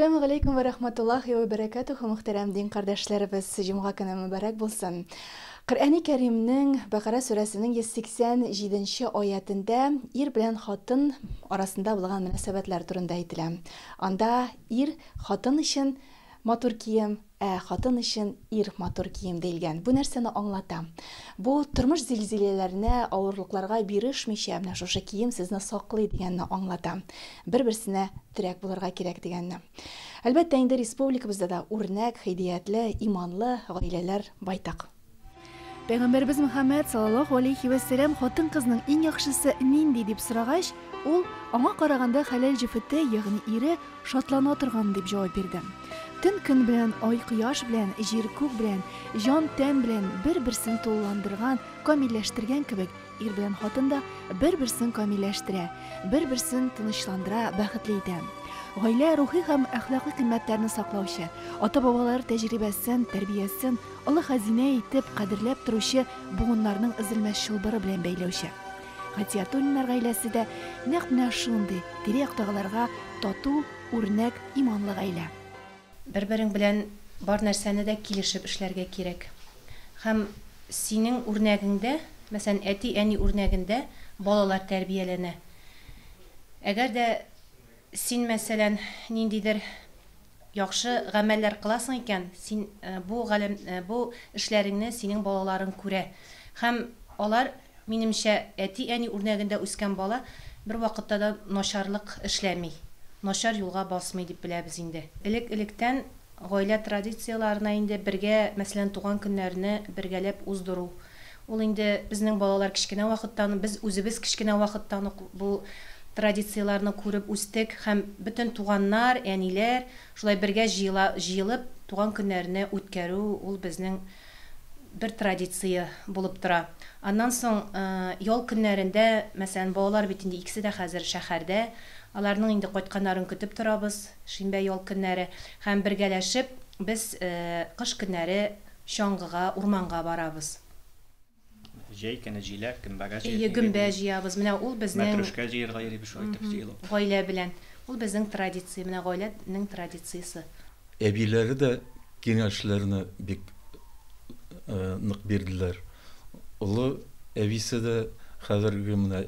Ассаламу алейкум ва рахматуллахи ва баракатуху мөхтәрәм дин кардәшләребез, җомга көне мөбарәк булсын. Коръәни Кәримнең Бәкара сүрәсенең 187 аятында ир белән хатын арасында булган мөнәсәбәтләр турында әйтелә. Анда ир хатын өчен матур кием, ә хатын өчен ир матур кием диелгән. Бу нәрсәне аңлата. Бу тормыш зилзиләләренә, авырлыкларга бирешмичә, менә шушы кием сезне саклый дигәнне аңлата. Бер-берсенә терәк булырга кирәк дигәнне. Әлбәттә, инде республикабызда да үрнәк, хидиятле, иманлы гаиләләр байтак. Пәйгамбәрбез Мөхәммәд саллаллаһу алейхи ва сәлям хатын кызның иң яхшысы нинди дип сорагач, ул аңа караганда хәләл җифете, ягъни ире шатлана торган дип җавап бирде. Төн көн белән, ай кояш белән, җир күк белән, җан тән белән бер-берсен тулыландырган, камилләштергән кебек, ир белән хатын да бер-берсен камилләштерә, бер-берсен тынычландыра, бәхетле итә. Гаилә рухи һәм әхлакый кыйммәтләрне саклаучы, ата-бабалар тәҗрибәсен, тәрбиясен олы хәзинә итеп кадерләп торучы буыннарның өзелмәс чылбыры белән бәйләүче. Хатиятуллиннар гаиләсе дә нәкъ менә шундый тирә-яктагыларга тату, үрнәк, иманлы гаилә бер-берең белән бар нәрсәне дә килешеп эшләргә кирәк. Һәм синең үрнәгеңдә, мәсәлән, әти, әни үрнәгендә балалар тәрбияләнә. Әгәр дә син мәсәлән ниндидер яхшы гамәлләр кыласың икән, син бу галәм бу эшләреңне синең балаларың күрә. Һәм алар минемчә әти, әни үрнәгендә үскән бала бер вакытта да начарлык эшләми начар юлга басмый дип беләбез инде. Элек-электән гаилә традицияларына инде бергә, мәсәлән, туган көннәрне бергәләп уздыру. Ул инде безнең балалар кичкенә вакыттан, без үзебез кичкенә вакыттан бу традицияларны күреп үстек һәм бөтен туганнар, әниләр шулай бергә җыелып туган көннәрне үткәрү ул безнең бер традиция булып тора. Аннан соң ял көннәрендә, мәсәлән, балалар бит инде икесе дә хәзер шәһәрдә, аларның инде кайтканнарын көтеп торабыз шимбә ял көннәре. Һәм бергәләшеп без кыш көннәре чаңгыга урманга барабыз. Җәй көне җиләк гөмбәгә гөмбә җыябыз. Менә ул безнең мәтрүшкә җыярга йөри биш айтып җыелып. Гаилә белән. Ул безнең традиция менә гаиләнең традициясе. Әбиләре дә киңәшләрне бик нык бирделәр. Олы әбисе дә хәзерге менә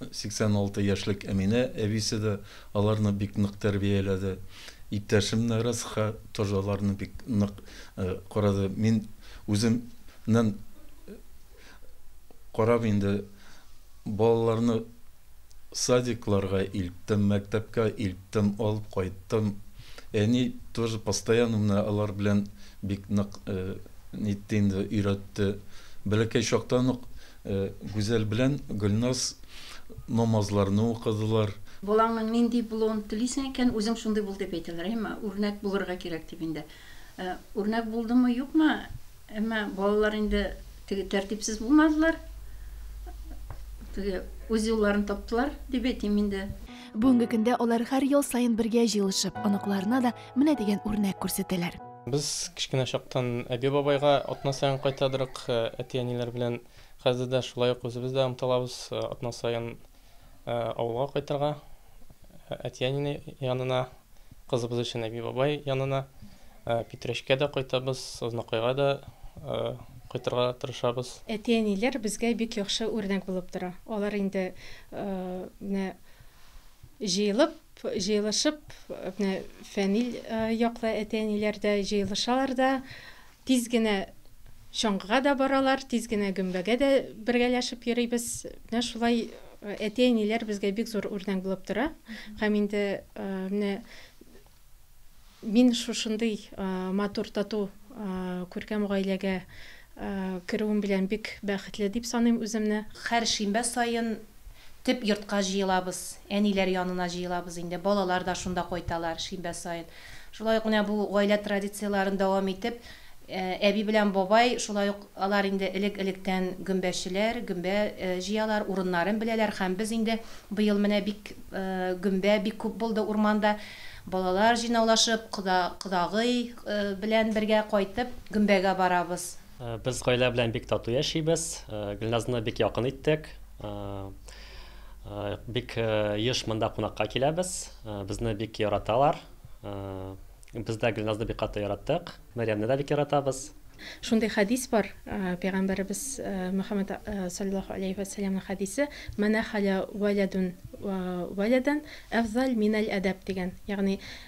86 яшьлек Әминә әбисе дә аларны бик нык тәрбияләде. Иптәшем Нарасха тоже аларны бик нык карады. Мин үземнән карап инде балаларны садикларга илттем, мәктәпкә илттем, алып кайттым. Әни тоже постоянно менә алар белән бик нык нитте инде өйрәтте. Бәләкәй чактан ук Гүзәл белән Гөлназ намазларны укыдылар. Балаңның нинди булуын телисең икән, үзең шундый бул дип әйтәләр, әмма үрнәк булырга кирәк дип инде. Үрнәк булдымы, юкмы? Әмма балалар инде теге тәртипсез булмадылар. Теге үз юлларын таптылар дип әйтим инде. Бүгенге көндә алар һәр ел сайын бергә җыелышып, аныкларына да менә дигән үрнәк күрсәтәләр. Без кичкенә чактан әби бабайга атна сайын кайтадырык, әти-әниләр белән хәзер дә шулай ук үзебез дә омтылабыз атна сайын ауылға кайтырга әтиянине янына кызыбыз өчен әби бабай янына питрәшкә дә кайтабыз ознакайга да кайтырга тырышабыз. Әти безгә бик яхшы үрнәк булып тора алар инде менә җыелып җыелышып менә фәнил яклы әти дә да тиз генә да баралар тиз генә гөмбәгә дә бергәләшеп йөрибез. Менә шулай әти әниләр безгә бик зур үрнәк булып тора һәм инде менә мин шушындый матур тату күркәм гаиләгә керүем белән бик бәхетле дип саныйм үземне. Һәр шимбә сайын төп йортка җыелабыз әниләр янына җыелабыз инде балалар да шунда кайталар шимбә сайын шулай ук менә бу гаилә традицияларын дәвам итеп әби белән бабай шулай ук алар инде элек-электән гөмбәчеләр, гөмбә җыялар, урыннарын беләләр һәм без инде быел менә бик гөмбә бик күп булды урманда. Балалар җыйнаулашып, куда кудагый белән бергә кайтып гөмбәгә барабыз. Без гаилә белән бик тату яшибез. Гөлназны бик якын иттек. Э, бик э, еш монда кунакка киләбез Э, безне бик яраталар Гөлназны бик каты яраттык мәрьямне дә бик яратабыз шундай хадис бар ә, пәйғамбәребез ә, мөхәммәд ә, саллаллаху алейхи вассаламның хадисе мәнә халя вәләдун ва- вәләдән әфзал минәл әдәб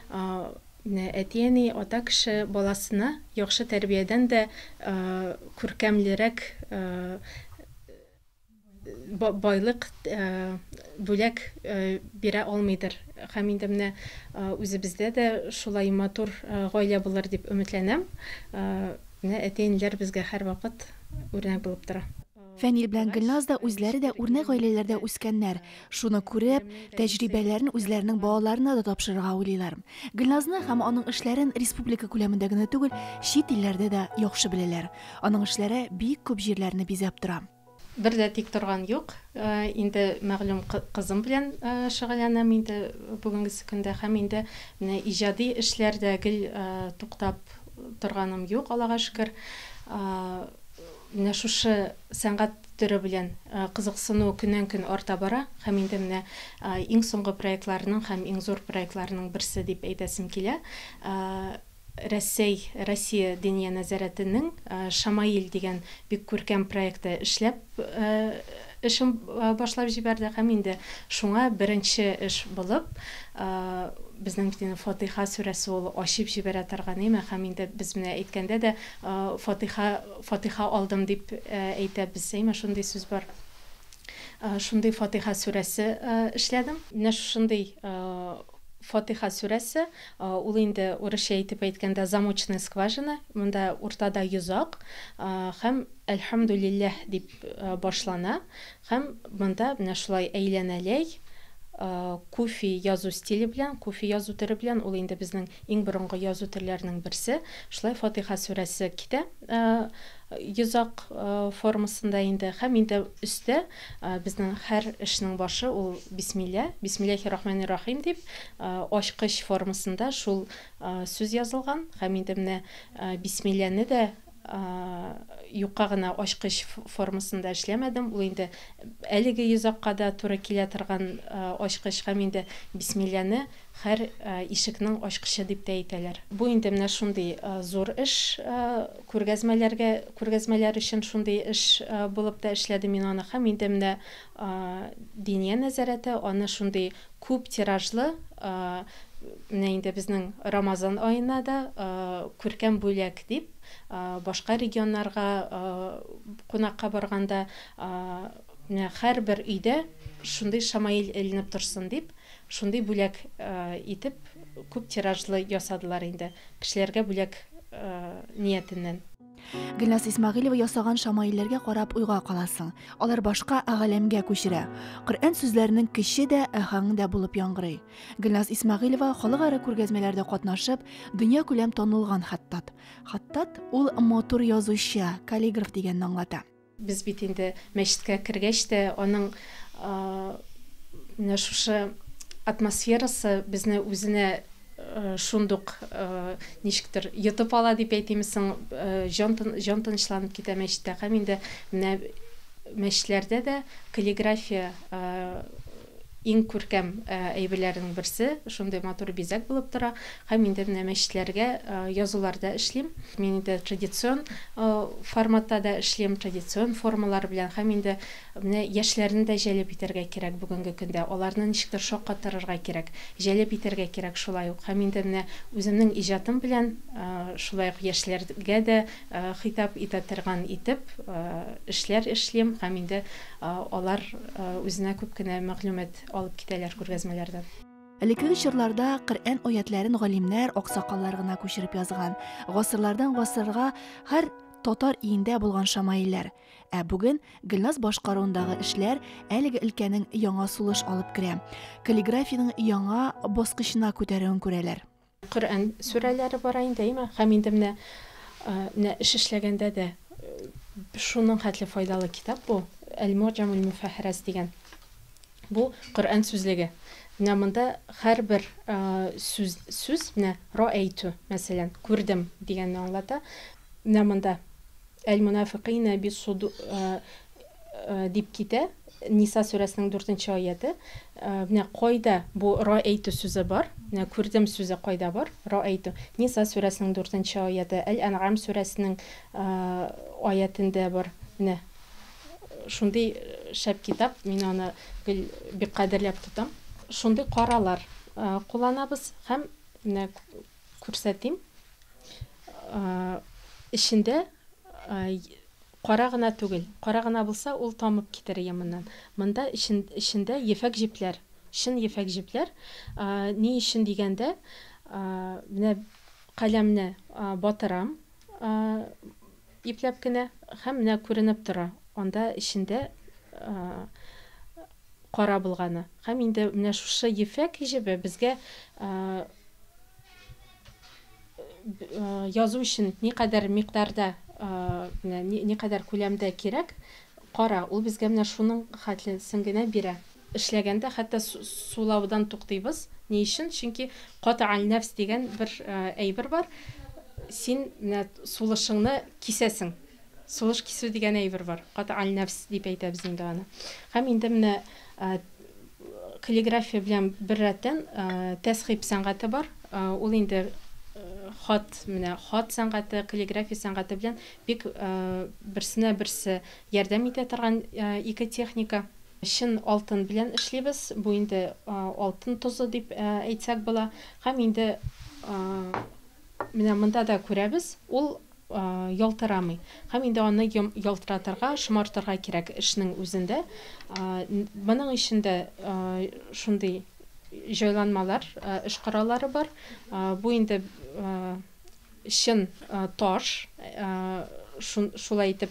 ә, менә әти әни ата кеше баласына яхшы тәрбиядән дә ә, күркәмлерәк ба- байлык ә, бүләк ә, бирә алмыйдыр һәм инде менә ә, үзебездә дә шулай матур гаилә булыр дип өметләнәм менә әти-әниләр безгә һәрвакыт үрнәк булып тора Фәнил белән Гөлназ да үзләре дә үрнәк гаиләләрдә үскәннәр. Шуны күреп, тәҗрибәләрен үзләренең балаларына да тапшырырга уйлыйлар. Гөлназны һәм аның эшләрен республика күләмендә генә түгел, чит илләрдә дә яхшы беләләр. Аның эшләре бик күп җирләрне бизәп тора. Бер дә тик торган юк. Ә, инде мәгълүм кы- кызым белән ә, шөгыльләнәм инде бүгенгесе көндә һәм инде менә иҗади эшләрдә гел ә, туктап торганым юк аллага шөкер. Менә шушы сәнгать төре белән кызыксыну көннән көн арта бара. Һәм инде менә иң соңгы проектларның һәм иң зур проектларның берсе дип әйтәсем килә. Рәсәй Россия Диния нәзарәтенең ә, Шамаил дигән бик күркәм проекты эшләп ә, эшен ә, башлап җибәрде. Һәм инде шуңа беренче эш булып безнең бит инде Фатиха сүрәсе ул ачып җибәрә торган име. Һәм инде без менә әйткәндә дә Фатиха Фатиха алдым дип әйтәбез әйме шундый сүз бар. Шундый Фатиха сүрәсе эшләдем. Менә шундый Фатиха сүрәсе, ә, ул инде урысча әйтеп әйткәндә замочная скважина, монда уртада йозак ә, һәм әлхәмдүлилләһ дип ә, башлана һәм монда менә шулай әйләнәләй куфи язу стиле белән, куфи язу төре белән ул инде безнең иң борынгы язу төрләренең берсе. Шулай Фатиха сүрәсе китә. Ә, йозак ә, формасында инде һәм өстә ә, безнең һәр эшнең башы ул бисмилля, бисмиллаһи рахмани рахим дип ә, ачкыч формасында шул ә, сүз язылган һәм инде менә ә, ә, юкка гына ачкыч формасында эшләмәдем. Ул инде әлеге йозакка да туры килә торган ачкыч һәм инде бисмилляны һәр ишекнең ачкычы дип тә әйтәләр. Бу инде менә шундый зур эш күргәзмәләргә күргәзмәләр өчен шундый эш булып та эшләдем мин аны һәм инде менә диния нәзарәте аны шундый күп тиражлы менә инде безнең Рамазан аена да ә, күркәм бүләк дип ә, башка регионнарга ә, кунакка барганда ә, менә һәрбер өйдә шундый шамаил эленеп торсын дип шундый бүләк ә, итеп күп тиражлы ясадылар инде кешеләргә бүләк ә, ниятеннән Гөлназ Исмәгыйлова ясаган шамаилләргә карап уйга каласың. Алар башка галәмгә күчерә. Коръән сүзләренең кече дә, әһәң дә булып яңгырый. Гөлназ Исмәгыйлова халыкара күргәзмәләрдә катнашып, дөнья күләм танылган хаттат. Хаттат ул матур каллиграф аңлата. бит шундук ә, ничектер йотып ала дип әйтимсең ә, җан тын- җан тынычланып китә мәчеттә. Һәм инде менә мәчетләрдә дә каллиграфия иң күркәм ә, әйберләрнең берсе шундый матур тора. Һәм инде менә мәчетләргә ә, язуларда эшлим. Мин инде традицион ә, форматта да эшлим традицион формалар белән. Һәм инде менә яшьләрне дә җәлеп итәргә кирәк бүгенге көндә. Аларны ничектер шаккатырырга кирәк җәлеп итәргә кирәк шулай ук. Менә үземнең иҗатым белән ә, шулай ук яшьләргә дә ә, хитап ә, эшләр эшлим. Һәм инде ә, алар үзенә күп кенә мәгълүмат алып китәләр күргәзмәләрдән Элеккеге чорларда Коръән аятларын галимнәр, аксакаллар гына күчереп язган. Гасырлардан гасырга һәр татар иендә булган шамаилләр. Ә бүген Гөлназ башкаруындагы эшләр әлеге өлкәнең яңа сулыш алып керә. Каллиграфиянең яңа баскычына күтәрүен күрәләр. Коръән сүрәләре бара инде әйме һәм инде менә эш эшләгәндә дә ә, шуның хәтле файдалы китап бу Әл-Муҗамул Муфахрас дигән. Бу Коръән сүзлеге. Менә монда һәрбер ә, сүз сүз менә раәйту мәсәлән күрдем дигәнне аңлата. Менә монда Әл-Мунафиқина бисуду ә, ә, дип китә. Ниса сүрәсенең 4 аяты. Менә кайда бу раәйту сүзе бар? Менә күрдем сүзе кайда бар? Раәйту. Ниса сүрәсенең 4 аяты, Әл-Ан'ам сүрәсенең э, аятында бар. Менә шундый шәп китап, мин аны бик кадерләп тотам. Шундый каралар кулланабыз һәм менә күрсәтим. Э, Ишендә э, кара гына түгел. Кара гына булса, ул тамып китер яманнан. Монда ишендә ефәк җипләр, шин ефәк җипләр. Э, Ни өчен дигәндә, менә каләмне батырам, ипләп кенә һәм менә күренеп тора. Анда ишендә э, кара булганы. Һәм инде менә шушы ефәк җебе безгә э, язу өчен никадәр микъдарда менә ни- никадәр күләмдә кирәк, кара, ул безгә менә шуның хәтлесен генә бирә. Эшләгәндә хәтта су- сулаудан туктыйбыз. Ни өчен? Чөнки кат'аль нәфс дигән бер э, әйбер бар. Син менә сулышыңны кисәсең. Сулыш кисү дигән әйбер бар. Кат'аль нәфс дип әйтәбез инде аны. Һәм инде менә каллиграфия белән бер рәттән тәсхиб сәнгате бар. Инде э, хат менә хат сәнгате, каллиграфия сәнгате белән бик берсенә берсе ярдәм итә торган ике техника. Шин алтын белән эшлибез. Бу инде алтын тузы дип әйтсәк була. Һәм инде менә монда да күрәбез. Э, ялтырамый. Һәм инде аны ялтыратырга, шомартырга кирәк эшнең үзендә. Моның эчендә шундый җайланмалар, эш кораллары бар. Бу инде чын таш, шулай итеп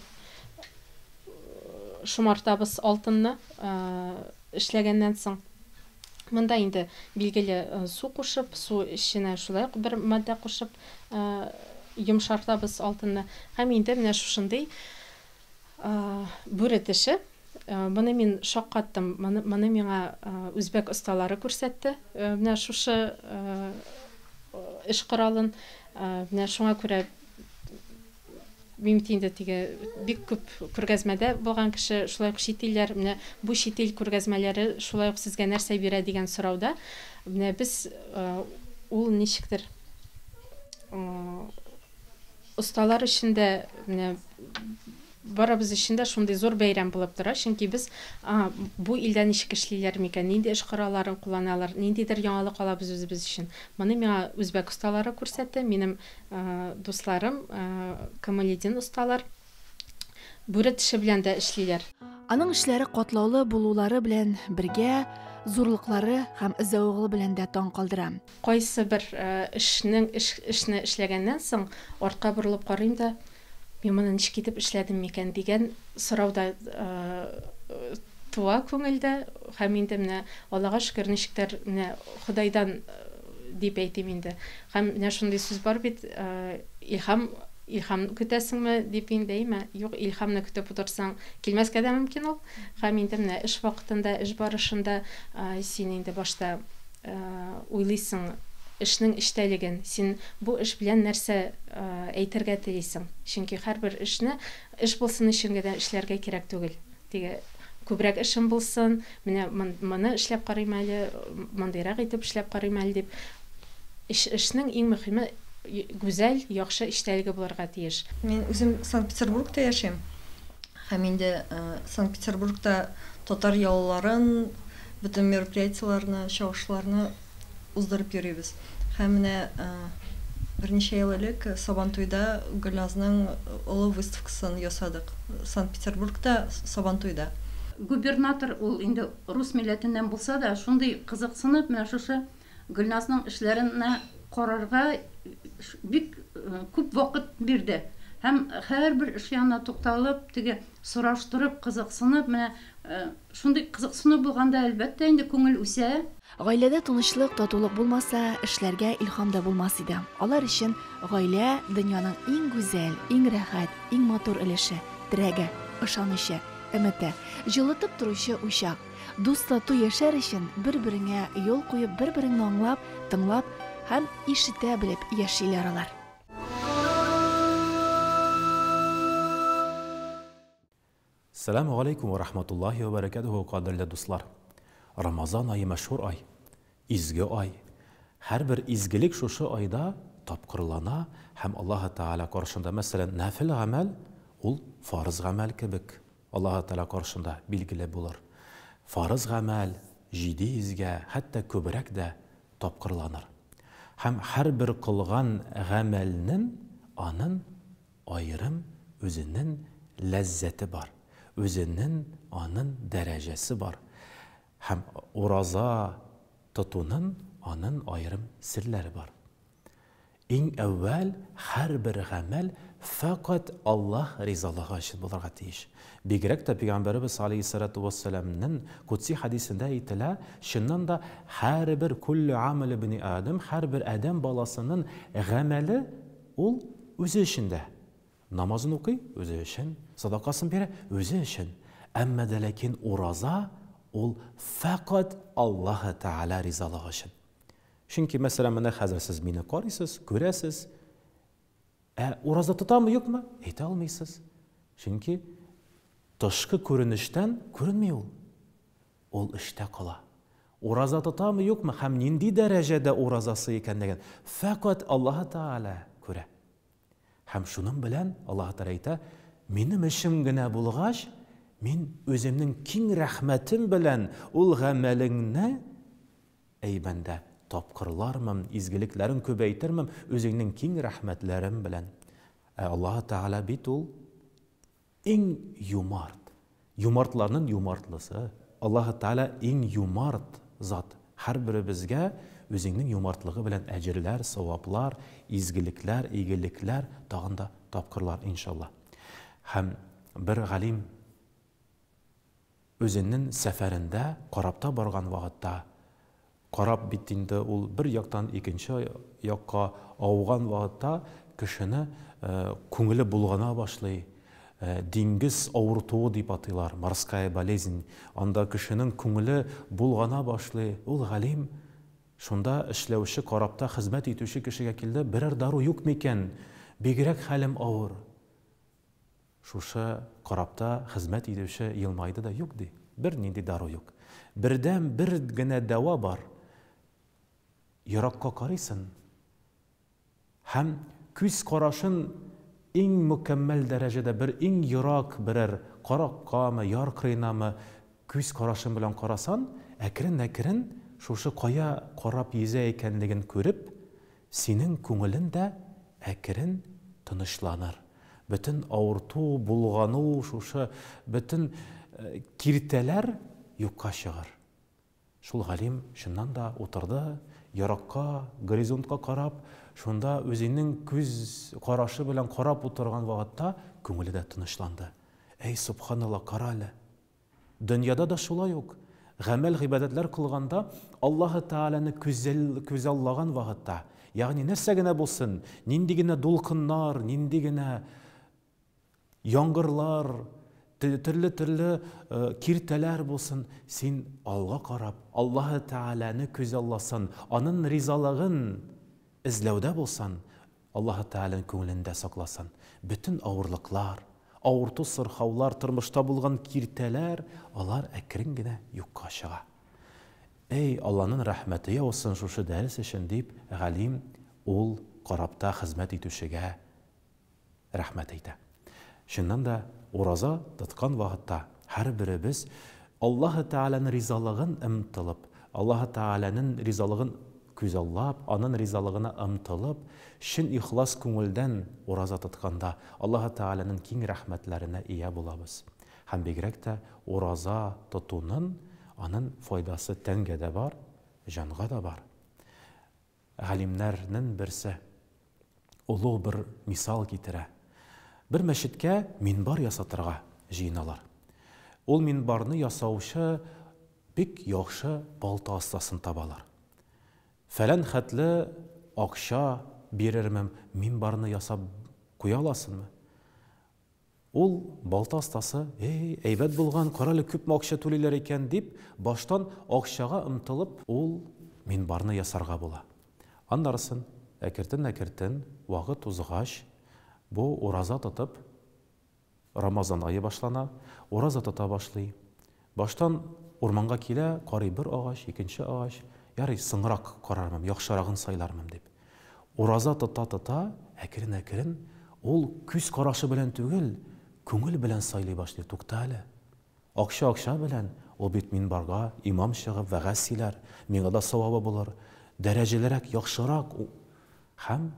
шомартабыз алтынны эшләгәннән соң. Монда инде билгеле су кушып, су эченә шулай бер матдә кушып йомшартабыз алтынны. Һәм инде менә шушындый бүре теше Моны мин шаккаттым. Моны миңа үзбәк осталары күрсәтте. Э, Менә шушы эш коралын менә шуңа күрә инде теге бик күп күргәзмәдә булган кеше шулай ук чит илләр менә бу чит ил күргәзмәләре шулай ук сезгә нәрсә бирә дигән сорауда менә без ул ничектер э, осталар эчендә менә барыбыз эчендә шундый зур бәйрәм булып тора, чөнки а, бу илдә ничек эшлиләр микән, нинди эш коралларын кулланалар, ниндидер яңалык алабыз үзебез өчен. Моны миңа үзбәк осталары күрсәтте, минем э, дусларым, Камалетдин осталар бүре теше белән дә. Аның эшләре катлаулы булулары белән бергә зурлыклары һәм зәвыгы белән дә таң калдыра. Кайсы бер э, эшнең эш, эшне эшләгәннән соң артка борылып карыйм да мин моны ничек итеп эшләдем дигән сорау да э, туа күңелдә һәм инде менә Аллага шөкер ничектер менә Худайдан э, дип әйтим инде. Һәм менә шундый сүз бар бит илһам илһам көтәсеңме дип инде әйме? Юк, илһамны көтеп утырсаң килмәскә дә мөмкин ул. Һәм инде менә эш вакытында, эш барышында син инде башта уйлыйсың эшнең эчтәлеген, син бу эш белән нәрсә әйтергә телисең. Чөнки һәрбер эшне эш булсын өчен генә эшләргә кирәк түгел. Теге күбрәк эшем булсын, менә мон- моны эшләп карыйм әле, мондыйрак итеп эшләп карыйм әле дип. Эш эшнең иң мөһиме гүзәл, яхшы эчтәлеге булырга тиеш. Мен үзем Санкт-Петербургта яшәйм. Һәм инде э, Санкт-Петербургта татар ялларын, бөтен мероприятияларны, чыгышларны уздырып йөрибез. Һәм менә э, берничә ел элек Сабантуйда Гөлназның олы выставкасын ясадык. Санкт-Петербургта Сабантуйда. губернатор ул инде рус милләтеннән булса да шундый кызыксынып менә шушы Гөлназның эшләренә карарга бик э, күп вакыт бирде. Һәм һәрбер эш янына тукталып, теге сораштырып, кызыксынып, менә э, шундый кызыксыну булганда әлбәттә инде күңел үсә. Гаиләдә тынычлык, татулык булмаса, эшләргә илһам да булмас иде. Алар өчен гаилә дөньяның иң гүзәл, иң рәхәт, иң матур өлеше, терәге, ышанычы, өмете, җылытып торучы учак. Дус тату яшәр өчен бер-береңә юл куеп, бер-береңне аңлап, тыңлап һәм ишетә белеп яшиләр алар. Assalamu алейкум ва рахматуллахи ва баракатуху, кадірлі дуслар. Рамазан айы мәшһүр ай, изге ай. Һәрбер изгелек шушы айда тапкырлана һәм Аллаһ Таала каршында, мәсәлән, нафил гамәл ул фарыз гамәл кебек. Аллаһ Таала каршында билгеле булыр. Фарыз гамәл җиде изгә, хәтта күбрәк дә тапкырланыр. Һәм һәрбер кылган гамәлнең аның айрым үзенең ләззәте бар өзенең аның дәрәҗәсе бар һәм ураза тотуның аның айрым серләре бар иң әүвәл һәрбер гамәл фақат аллаһ ризалыгы өчен булырга тиеш бигрәк тә пәйгамбәребез алейхиссалату вассаламның кутси хадисендә әйтелә чыннан да һәрбер күлле амәл ибн адам һәрбер адәм баласының гамәле ул үзе эчендә намазын укый үзе өчен садақасын үзе өчен әмма дә ләкин ураза ул фақат аллаһы тәғәлә ризалығы өчен чөнки мәсәлән менә хәзер сез мине карыйсыз күрәсез ә ураза тотамы юкмы әйтә алмыйсыз чөнки тышкы күренештән күренми ул ул эштә кала ураза тотамы юкмы һәм нинди дәрәҗәдә уразасы икәнлеген фақат аллаһы тәғәлә күрә. Һәм шуның белән аллаһ тағала әйтә минем эшем генә булгач мин үземнең киң рәхмәтем белән ул гамәлеңне әйбәндә тапкырлармын изгелекләрен күбәйтермен үзеңнең киң рәхмәтләрем белән аллаһ тағала бит ул иң юмарт. Юмартларның юмартлысы. Аллаһ тағала иң юмарт зат. Һәрберебезгә өзеңнең юмартлыгы белән әҗерләр, саваплар, изгелекләр, игелекләр, тагын да тапкырлар иншалла. Һәм бер галим үзенең сәфәрендә карапта барган вакытта карап бит ул бер яктан икенче якка ауган күңеле булгана башлый э, диңгез авыртуы дип атыйлар морская болезнь. Анда кешенең күңеле булгана башлый ул галим шунда эшләүче карапта хезмәт итүче кешегә килде берәр дару юк микән бигрәк хәлем авыр шушы карапта хезмәт итүче елмайды да юк ди бер нинди дару юк бердән бер генә дәва бар еракка карыйсың һәм күз карашын иң мөкәммәл дәрәҗәдә бер иң ерак берәр караккамы яр кырыйнамы күз карашын белән карасан әкрен әкрен шушы кая карап йөзә икәнлеген күреп синең күңелең дә әкрен тынычланыр бөтен авырту булгану шушы бөтен киртәләр юкка чыгар шул галим чыннан да утырды яракка горизонтка карап шунда үзенең күз карашы белән карап утырган вакытта күңеле дә тынычланды. Әй субханалла кара әле дөньяда да шулай ук. Гамәл гыйбадәтләр кылганда аллаһы тәаләне күзаллаган вакытта ягъни нәрсә генә булсын нинди генә дулкыннар нинди генә яңгырлар төрле төрле киртәләр булсын син алга карап аллаһы тәаләне күзалласын аның ризалыгын эзләүдә булсан аллаһы тәаләнең күңелендә сакласын бөтен авырлыклар ауырту сырхаулар тормышта булган киртәләр алар әкрен генә юкка чыга эй алланың рәхмәте яусын шушы дәрес өчен дип галим ул карапта хезмәт итүчегә рәхмәт әйтә чыннан да ураза тоткан вакытта һәрберебез аллаһы тәаләнең ризалыгын ымтылып аллаһы тәаләнең ризалыгын күзаллап аның ризалыгына ымтылып шин ихлас күңелдән ураза тотканда аллаһы тәаләнең киң рәхмәтләренә ия булабыз. Һәм бигрәк тә ураза тотуның аның файдасы тәнгә дә бар жанга да бар. Галимнәрнең берсе улуг бер мисал китерә. Бер мәчеткә минбар ясатырга җыеналар ул минбарны ясаучы бик яхшы балта астасын табалар. Фәлән хәтле акча бирермен мин барны ясап куя аласыңмы ул балта астасы эй әйбәт булган карале күпме акча түлиләр икән дип баштан акчага ымтылып ул минбарны ясарга була аннарысын әкертен әкертен вакыт узгач бу ураза тотып рамазан айы башлана ураза тота башлый баштан урманга килә карый бер агач икенче агач ярый соңрак карармын яхшырагын сайлармын дип ураза тота тота әкрен әкрен ул күз карашы белән түгел күңел белән сайлый башлый тукта әле акча акча белән ул бит минбарга имам чыгып вәгазь сөйләр миңа да савабы булыр дәрәҗәлерәк яхшырак һәм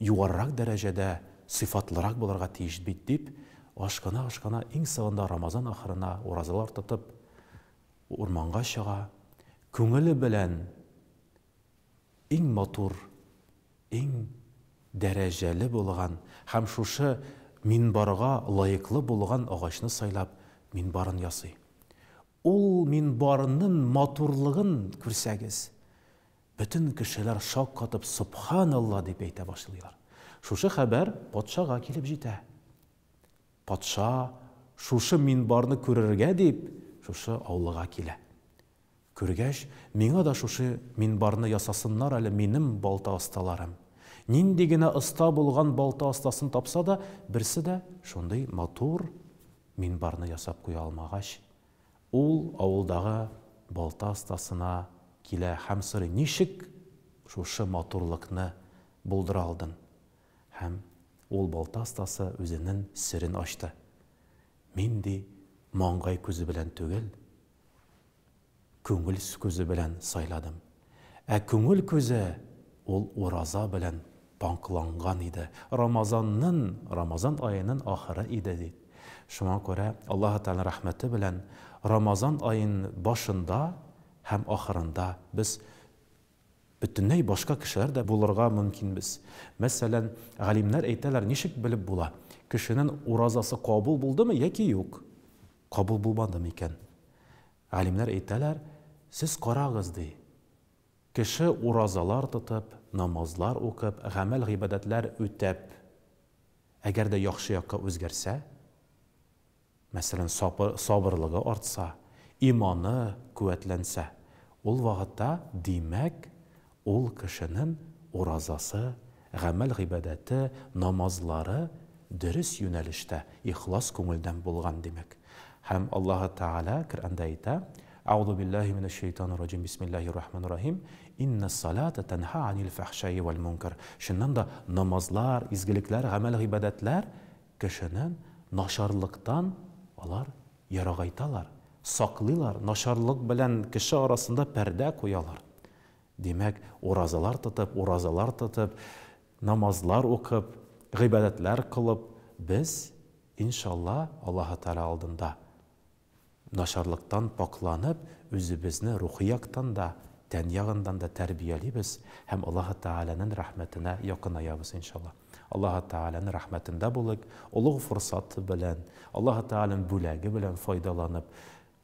югарырак дәрәҗәдә сыйфатлырак булырга тиеш бит дип ашкана ашкана иң соңында рамазан ахырына уразалар тотып урманга чыга күңеле белән иң матур иң дәрәҗәле булган һәм шушы минбарга лаеклы булган агачны сайлап минбарын ясый. Ул минбарының матурлыгын күрсәгез. Бөтен кешеләр шак катып субханалла! дип әйтә башлыйлар. Шушы хәбәр патшага килеп җитә. Патша шушы минбарны күрергә дип шушы авылга килә. Күргәч миңа да шушы минбарны ясасыннар әле минем балта осталарым нинди генә оста булган балта остасын тапса да берсе дә шундый матур минбарны ясап куя алмагач ул авылдагы балта остасына килә һәм сорый ничек шушы матурлыкны булдыра алдың? Һәм ул балта остасы үзенең серен ачты. Мин ди маңгай күзе белән түгел күңел күзе белән сайладым. Ә күңел күзе ул ураза белән панкланган иде рамазанның рамазан айының ахыры иде ди шуңа күрә аллаһ тәала рәхмәте белән рамазан айын башында һәм ахырында без бөтенләй башка кешеләр дә булырга мөмкинбез. Мәсәлән галимнәр әйтәләр ничек белеп була? Кешенең уразасы кабул булдымы яки юк? Кабул булмадымы икән галимнәр әйтәләр сез карагыз ди кеше уразалар тотып намазлар укып гамәл гыйбадәтләр үтәп әгәр дә яхшы якка үзгәрсә мәсәлән сабырлыгы артса иманы куәтләнсә ул вакытта димәк ул кешенең уразасы гамәл гыйбадәте намазлары дөрес юнәлештә ихлас күңелдән булган димәк. Һәм аллаһы тәғәлә коръәндә әйтә Euzu billahi mineşşeytanirracim. Bismillahirrahmanirrahim. İnne salate tenha anil fahşayi vel munkar. Şundan da namazlar, izgilikler, amel ibadetler кешенең нашарлыктан алар ярагайталар, саклыйлар, нашарлык белән кеше арасында пәрдә куялар. Демәк, уразалар тотып, уразалар тотып, намазлар укып, гыйбадәтләр кылып, без иншалла Аллаһы Таала алдында нашарлыктан пакланып, үзебезне рухи яктан да, тән ягындан да тәрбиялибез һәм Аллаһ Тәаланың рәхмәтенә якынаябыз иншалла. Аллаһ Тәаланың рәхмәтендә булык, улуг фурсаты белән, Аллаһ Тәаланың бүләге белән файдаланып,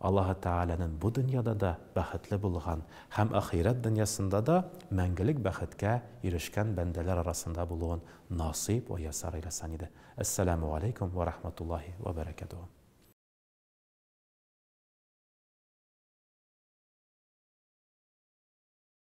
Аллаһ Тәаланың бу дөньяда да бәхетле булган һәм ахират дөньясында да мәңгелек бәхеткә ирешкән бәндәләр арасында булуын насыйп ва ясар иде. Ассаламу алейкум ва рахматуллаһи ва баракатуһу.